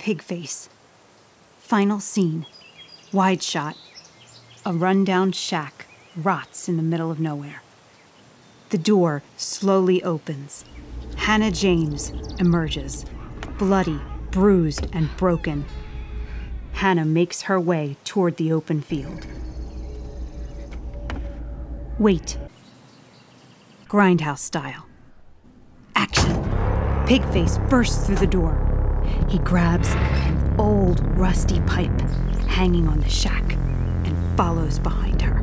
Pigface. Final scene. Wide shot. A rundown shack rots in the middle of nowhere. The door slowly opens. Hannah James emerges, bloody, bruised, and broken. Hannah makes her way toward the open field. Wait. Grindhouse style. Action. Pigface bursts through the door. He grabs an old rusty pipe hanging on the shack and follows behind her.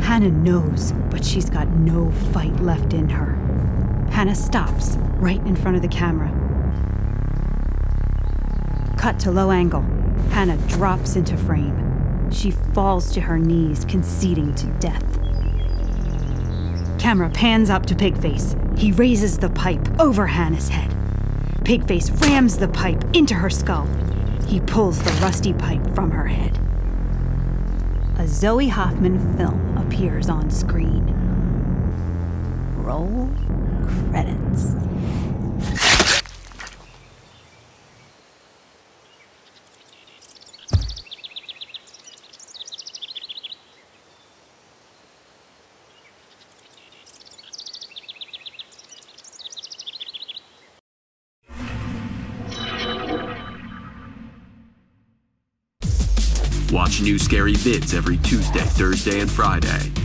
Hannah knows, but she's got no fight left in her. Hannah stops right in front of the camera. Cut to low angle. Hannah drops into frame. She falls to her knees, conceding to death. Camera pans up to Pigface. He raises the pipe over Hannah's head. Pigface rams the pipe into her skull. He pulls the rusty pipe from her head. A Zoe Hoffman film appears on screen. Roll credits. Watch new scary vids every Tuesday, Thursday, and Friday.